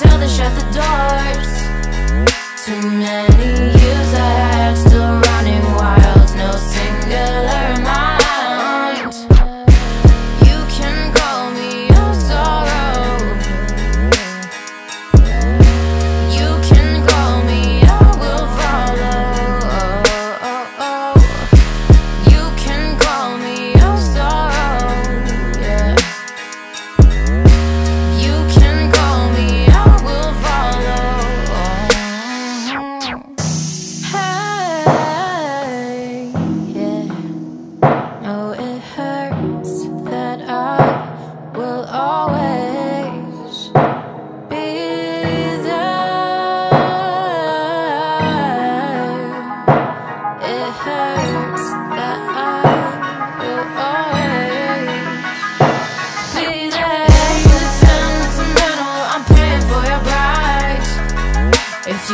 till they shut the doors. Too many years I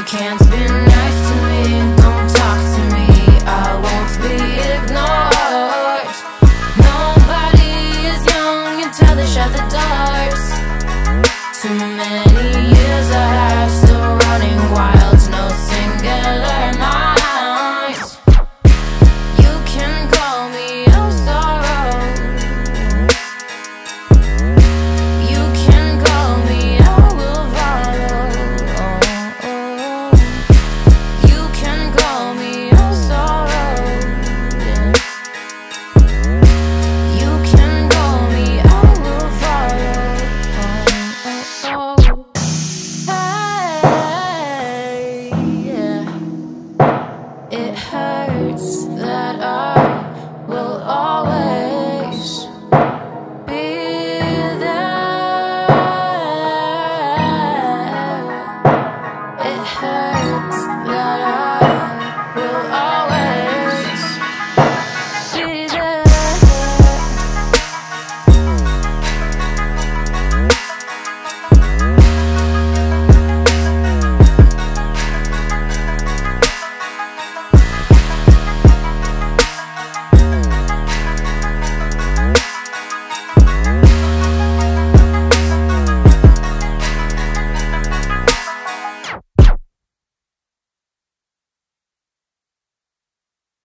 can't be nice to me. Don't talk to me, I won't be ignored. Nobody is young until they shut the doors. Too many years I have